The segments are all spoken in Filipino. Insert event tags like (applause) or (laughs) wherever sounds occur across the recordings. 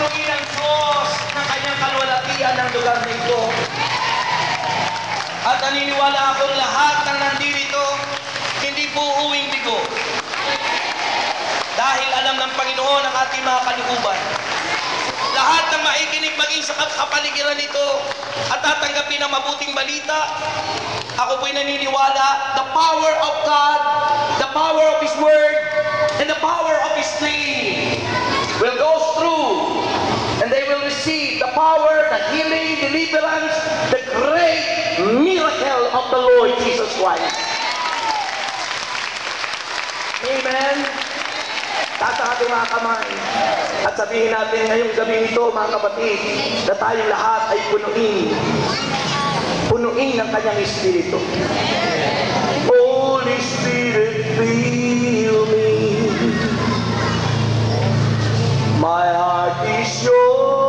punuin ang Diyos ng kanyang kalwalatian ng lugar na ito. At naniniwala akong lahat ng nandito, hindi po uwing bigo. Dahil alam ng Panginoon ang ating mga kalooban. Lahat ng maikinig maging sa kapaligiran nito at tatanggapin ang mabuting balita, ako po'y naniniwala, the power of God, the power of His Word, and the power of His name power, the healing, deliverance, the great miracle of the Lord Jesus Christ. Amen. Taas ang mga kamay. At sabihin natin ngayong gabi ito, mga kapatid, na tayong lahat ay punuin. Punuin ng kanyang Espiritu. Holy Spirit, fill me. My heart is yours.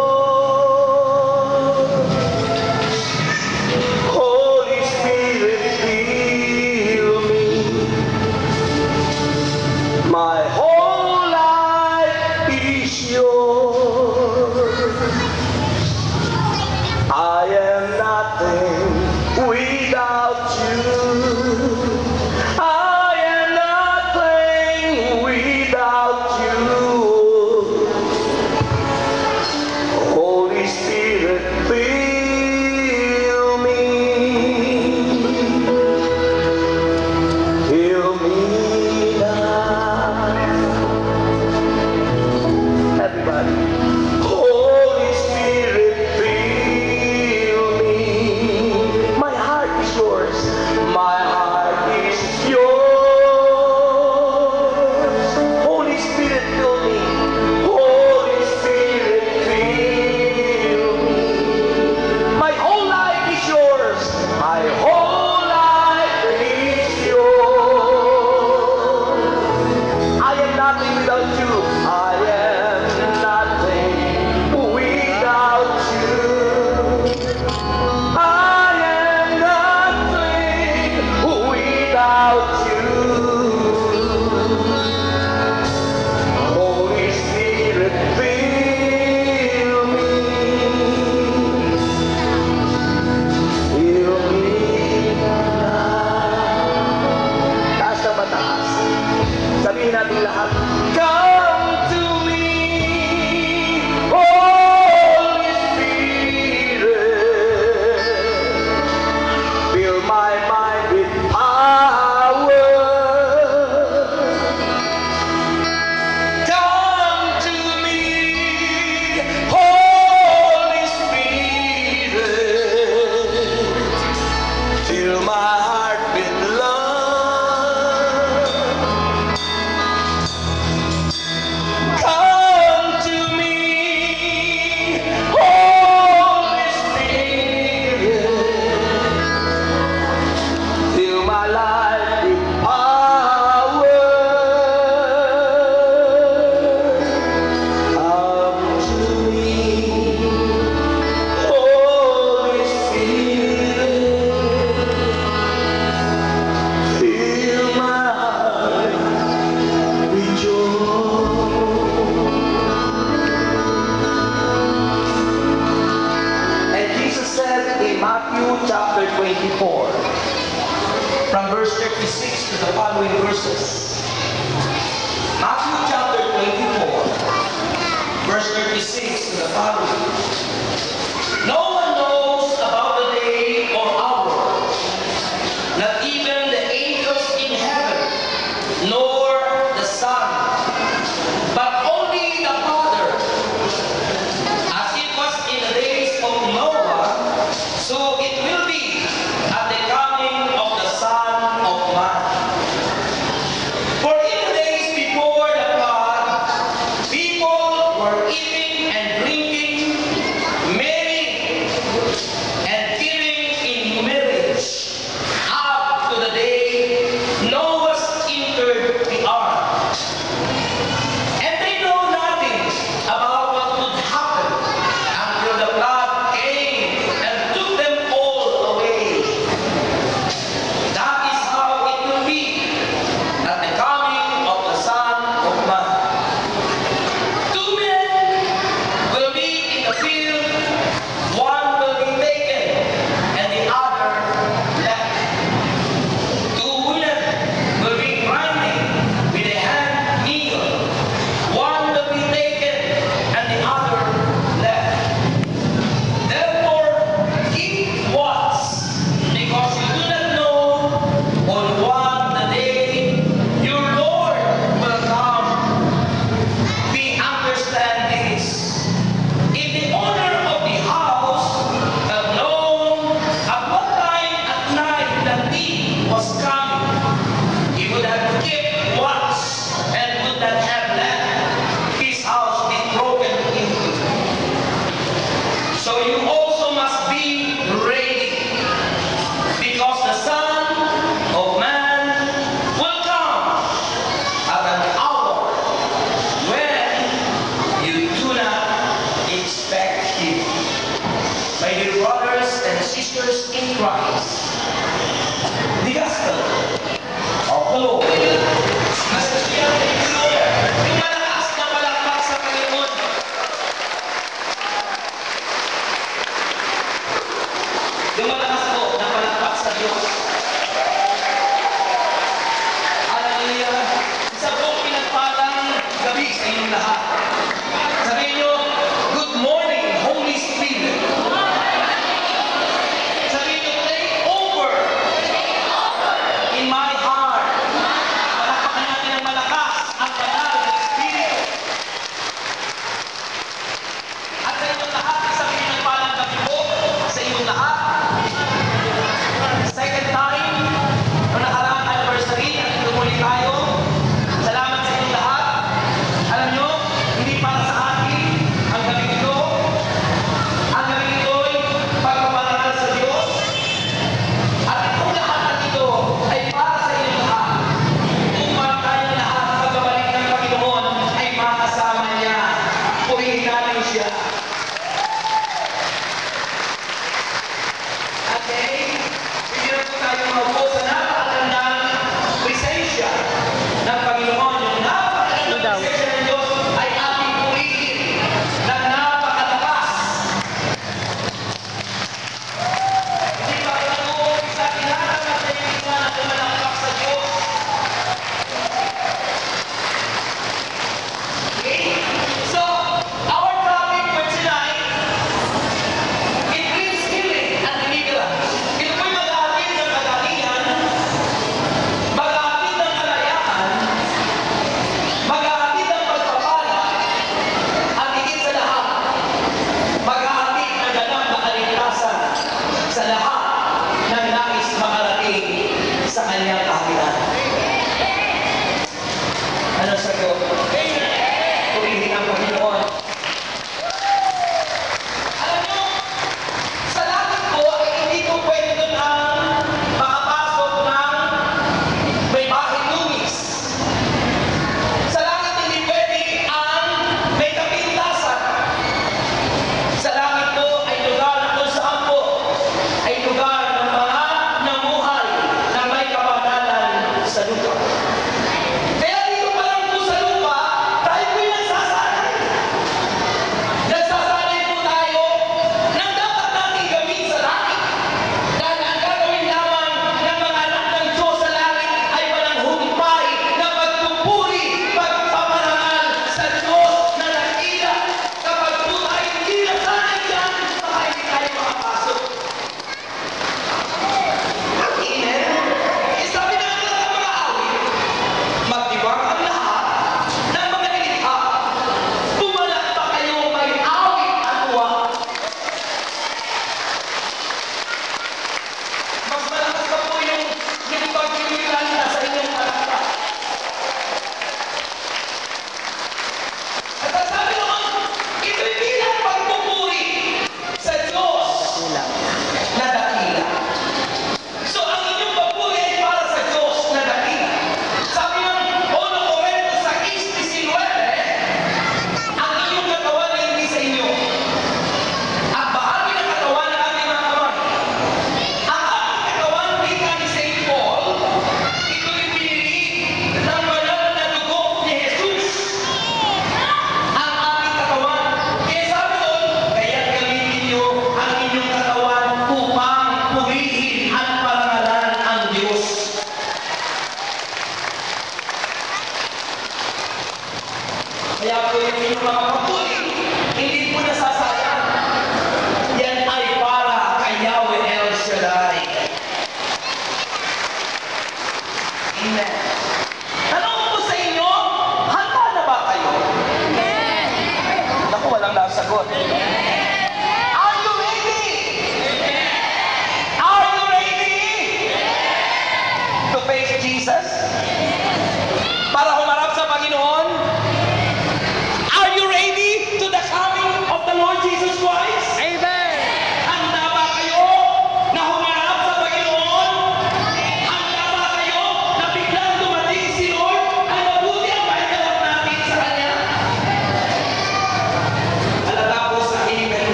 Amen.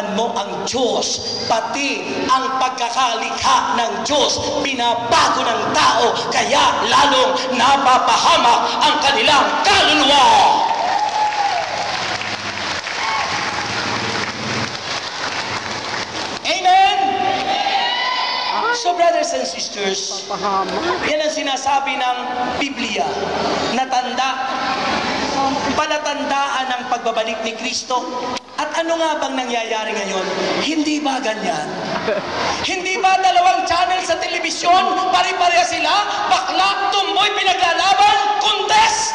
Kinakalaban mo ang Diyos. Pati ang pagkakalikha ng Diyos, binabago ng tao, kaya lalong napapahamak ang kanilang kaluluwa. Amen! So brothers and sisters, yan ang sinasabi ng Biblia na tanda, palatandaan ng pagbabalik ni Kristo. Ano nga bang nangyayari ngayon? Hindi ba ganyan? Hindi ba dalawang channel sa telebisyon, pare-pareha sila, bakla, tumboy, pinaglalaban, contest?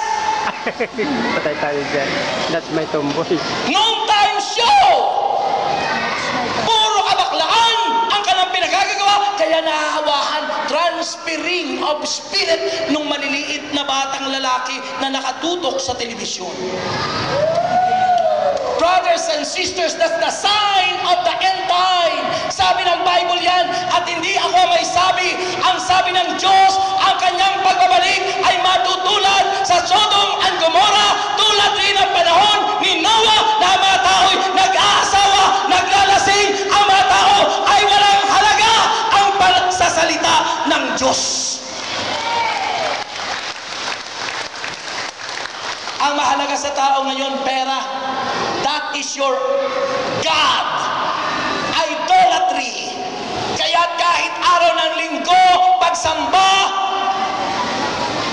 (laughs) Patay tayo dyan. That's my tomboy. Noong time show! Puro kabaklaan ang kanang pinagagagawa, kaya nahahawahan transferring of spirit nung maliliit na batang lalaki na nakatutok sa telebisyon. Brothers and sisters, that's the sign of the end time. Sabi ng Bible yan, at hindi ako may sabi. Ang sabi ng Diyos, ang kanyang pagbabalik ay matutulad sa Sodom and Gomorrah, tulad rin ang panahon ni Noah na mga tao'y nag-aasawa, naglalasing, ang mga tao ay walang halaga ang sa ng Diyos. Ang mahalaga sa tao ngayon, pera. That is your God. Idolatry. Kaya kahit araw ng linggo, pagsamba,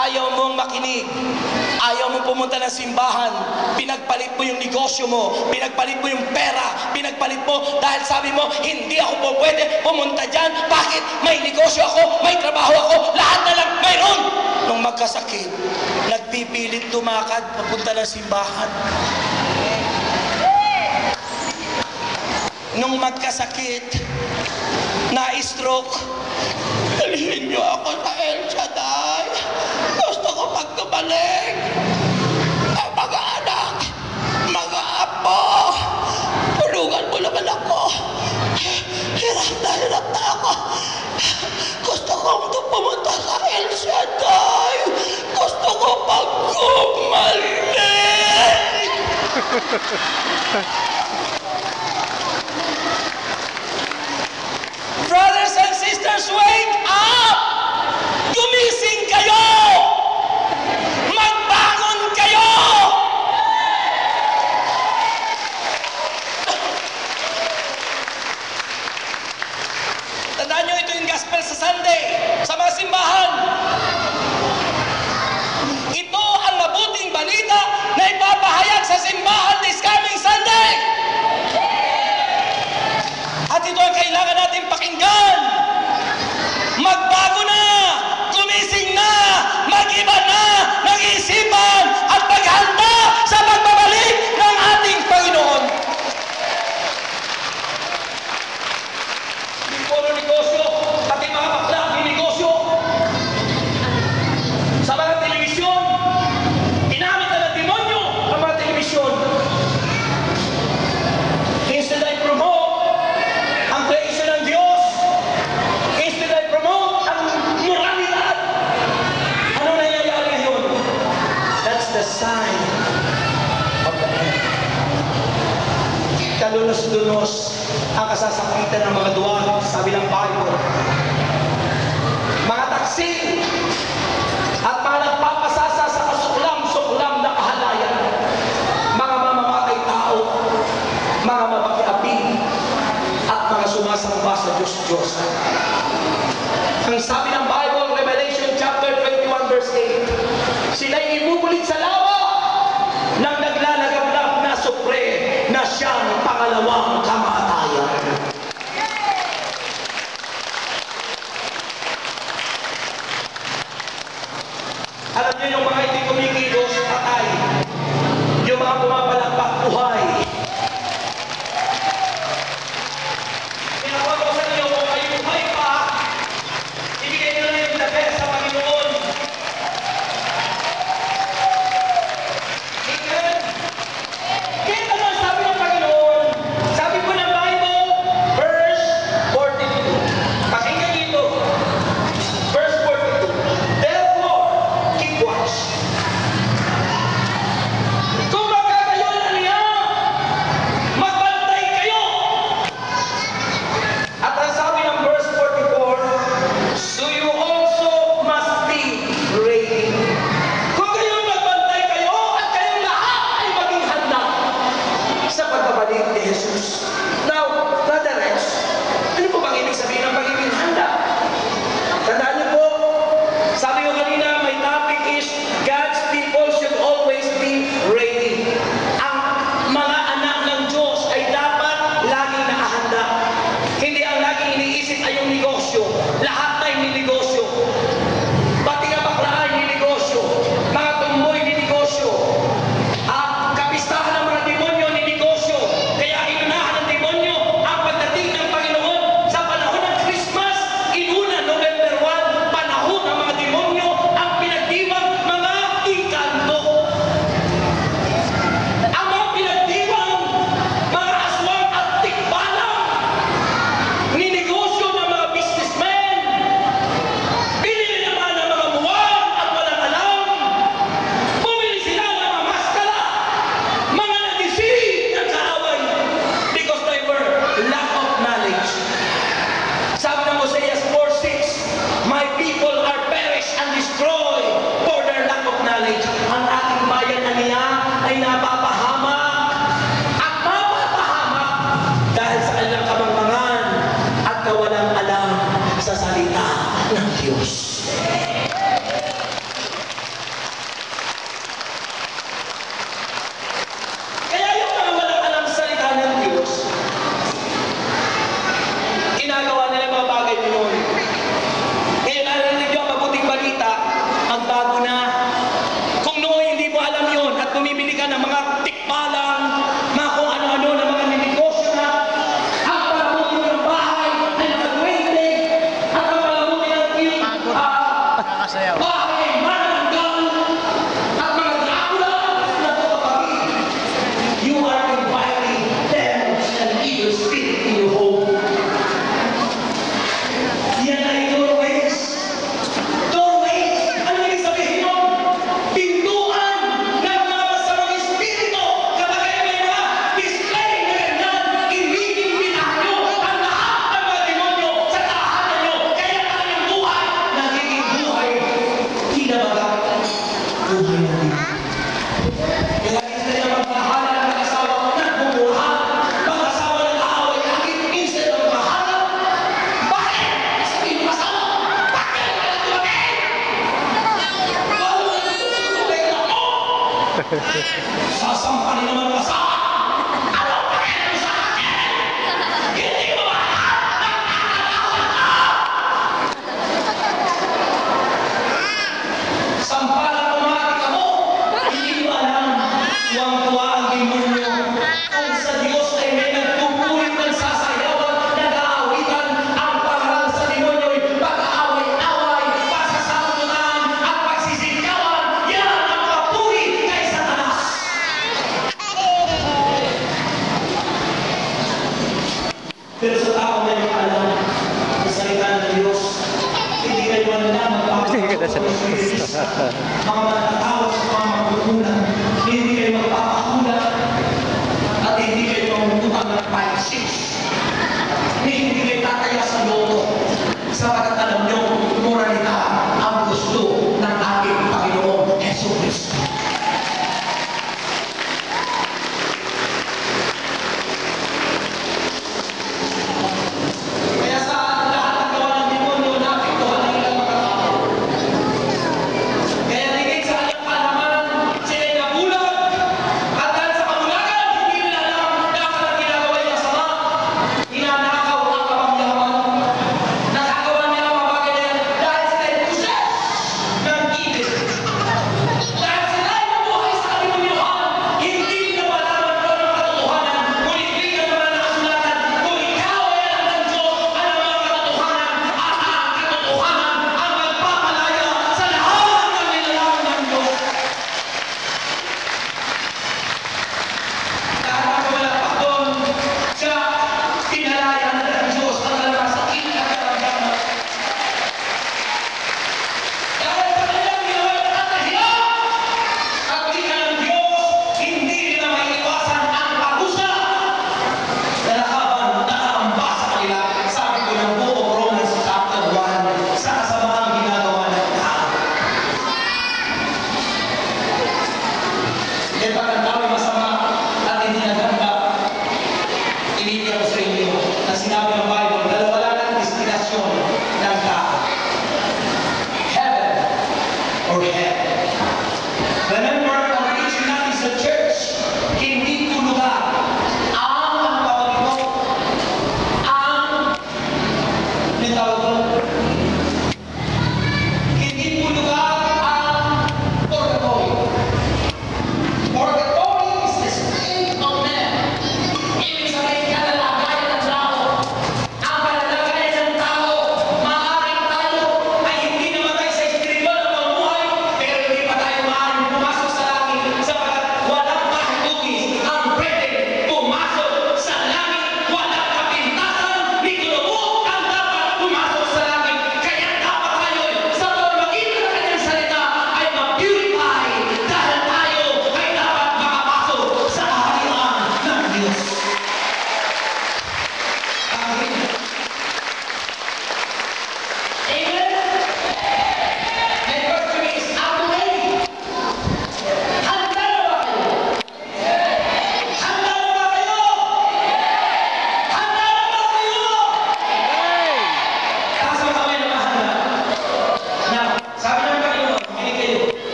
ayaw mong makinig. Ayaw mong pumunta ng simbahan. Pinagpalit mo yung negosyo mo. Pinagpalit mo yung pera. Pinagpalit mo dahil sabi mo, hindi ako po pwede pumunta dyan. Bakit? May negosyo ako, may trabaho ako, lahat na lang mayroon. Nung magkasakit, nagpipilit tumakad papunta ng simbahan. Nung magkasakit, na-stroke, dalhin niyo ako sa El Shaddai. Gusto ko pag tumalik. Ay, mga anak, mga apo, tulungan mo naman ako. Hirap na hirap na ako. Gusto kong pumunta sa El Shaddai. Gusto ko pag (laughs) Brothers and sisters, wake up! Gumising kayo! Magbangon kayo! Tandaan nyo, ito yung gospel sa Sunday, sa mga simbahan. Ito ang mabuting balita na ipapahayag sa simbahan this coming Sunday. At ito ang kailangan natin pakinggan. Magbago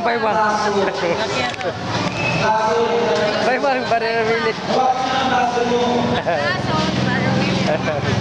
naman pa iba. Bye bye, barrel wheel. Bye bye, barrel wheel.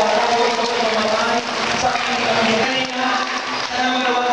sa pagkakawin ko sa mga sa aking pamilya, sana magawa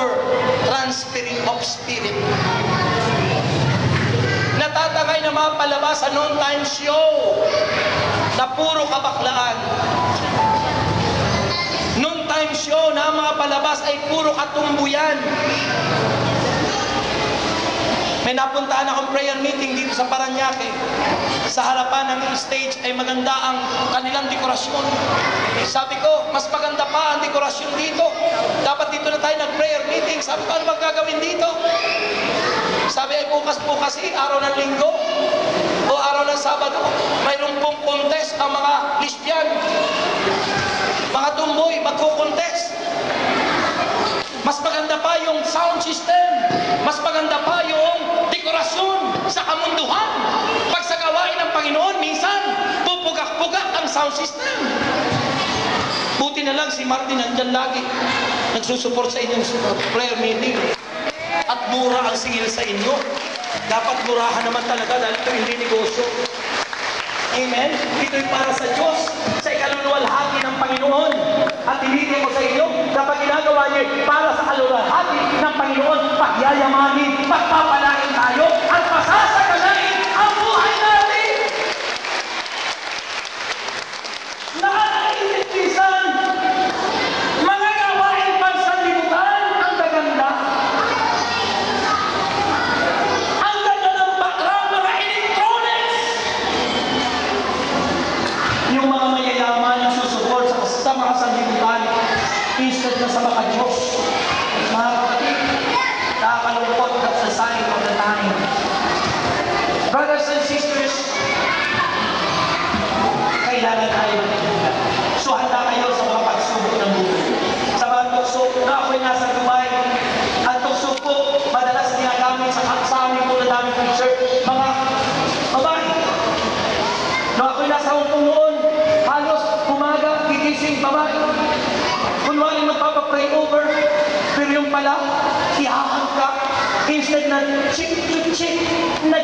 lover, transferring of spirit. Natatangay na mga palabas sa noon time show na puro kabaklaan. Noon time show na ang mga palabas ay puro katumbuyan. May napuntaan akong prayer meeting dito sa Paranaque. Sa harapan ng stage ay maganda ang kanilang dekorasyon. Sabi ko, mas maganda pa ang dekorasyon dito. Dapat dito na tayo nag-prayer meeting. Sabi ko, ano bang gagawin dito? Sabi ay bukas po kasi araw ng linggo o araw ng Sabado, mayroon pong contest ang mga Christian. Mga tumboy, magko-contest. Mas maganda pa yung sound system. Mas maganda pa yung dekorasyon sa kamunduhan. Pag sa gawain ng Panginoon, minsan, pupugak-pugak ang sound system. Buti na lang si Martin nandyan lagi. Nagsusupport sa inyong prayer meeting. At mura ang singil sa inyo. Dapat murahan naman talaga dahil ito hindi negosyo. Amen? Ito'y para sa Diyos, sa ikaluluwalhati ng Panginoon. At tinitin ko sa inyo, kapag ginagawa niyo para sa kaluluwalhati ng Panginoon, pagyayamanin, pagpapalain tayo, чик, чик, чик, чик,